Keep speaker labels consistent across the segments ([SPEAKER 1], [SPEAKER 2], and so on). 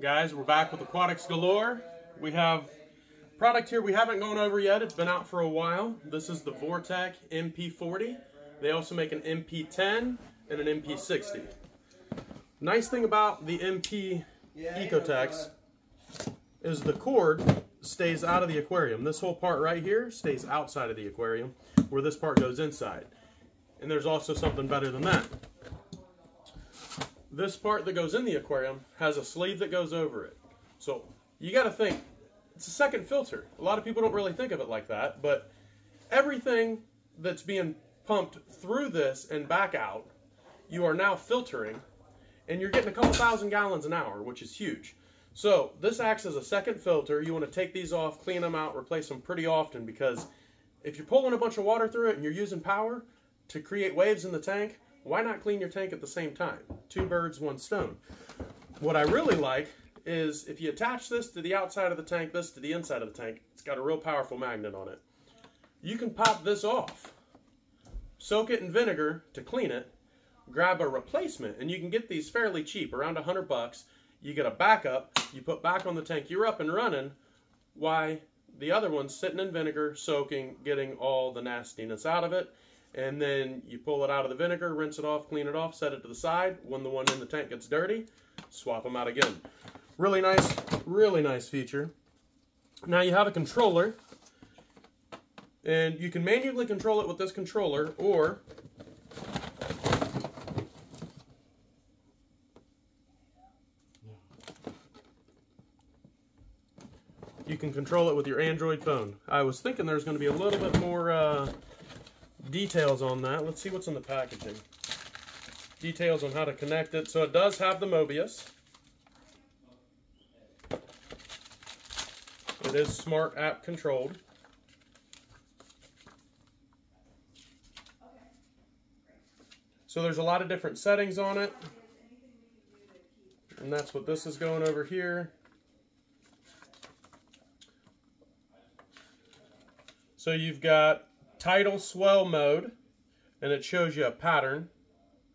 [SPEAKER 1] Guys, we're back with Aquatics Galore. We have product here we haven't gone over yet. It's been out for a while. This is the VorTech MP40. They also make an MP10 and an MP60. Nice thing about the MP Ecotex is the cord stays out of the aquarium. This whole part right here stays outside of the aquarium where this part goes inside. And there's also something better than that this part that goes in the aquarium has a sleeve that goes over it. So you got to think, it's a second filter. A lot of people don't really think of it like that, but everything that's being pumped through this and back out, you are now filtering, and you're getting a couple thousand gallons an hour, which is huge. So this acts as a second filter. You want to take these off, clean them out, replace them pretty often because if you're pulling a bunch of water through it and you're using power to create waves in the tank, why not clean your tank at the same time? Two birds, one stone. What I really like is if you attach this to the outside of the tank, this to the inside of the tank, it's got a real powerful magnet on it. You can pop this off, soak it in vinegar to clean it, grab a replacement, and you can get these fairly cheap, around a hundred bucks. You get a backup, you put back on the tank, you're up and running. Why the other one's sitting in vinegar, soaking, getting all the nastiness out of it and then you pull it out of the vinegar, rinse it off, clean it off, set it to the side. When the one in the tank gets dirty, swap them out again. Really nice, really nice feature. Now you have a controller, and you can manually control it with this controller, or you can control it with your Android phone. I was thinking there's going to be a little bit more uh, details on that. Let's see what's in the packaging. Details on how to connect it. So it does have the Mobius. It is smart app controlled. So there's a lot of different settings on it. And that's what this is going over here. So you've got tidal swell mode, and it shows you a pattern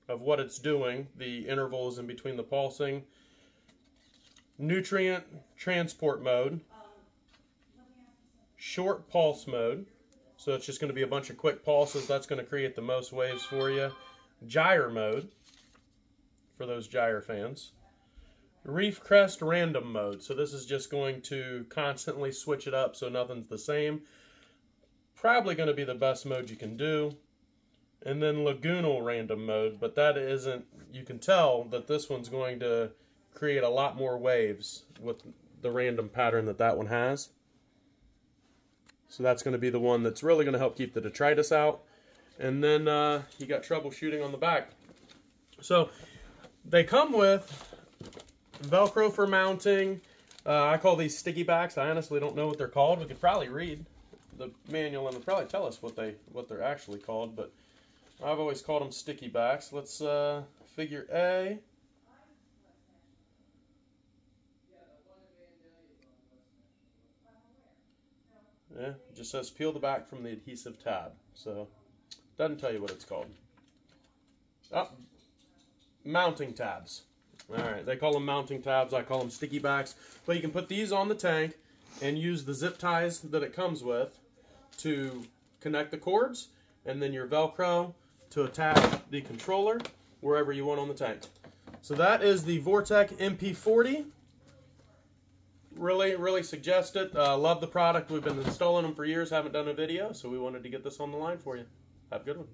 [SPEAKER 1] of what it's doing, the intervals in between the pulsing. Nutrient transport mode. Short pulse mode. So it's just going to be a bunch of quick pulses. That's going to create the most waves for you. Gyre mode for those gyre fans. Reef crest random mode. So this is just going to constantly switch it up so nothing's the same probably going to be the best mode you can do. And then Lagoonal random mode, but that isn't, you can tell that this one's going to create a lot more waves with the random pattern that that one has. So that's going to be the one that's really going to help keep the detritus out. And then uh, you got troubleshooting on the back. So they come with Velcro for mounting. Uh, I call these sticky backs. I honestly don't know what they're called. We could probably read the manual and they'll probably tell us what they what they're actually called, but I've always called them sticky backs. Let's uh, figure A. Yeah, it just says peel the back from the adhesive tab. So, doesn't tell you what it's called. Oh, mounting tabs. All right, they call them mounting tabs. I call them sticky backs. But you can put these on the tank and use the zip ties that it comes with to connect the cords and then your Velcro to attach the controller wherever you want on the tank. So that is the VorTech MP40. Really, really suggest it. Uh, love the product. We've been installing them for years. Haven't done a video, so we wanted to get this on the line for you. Have a good one.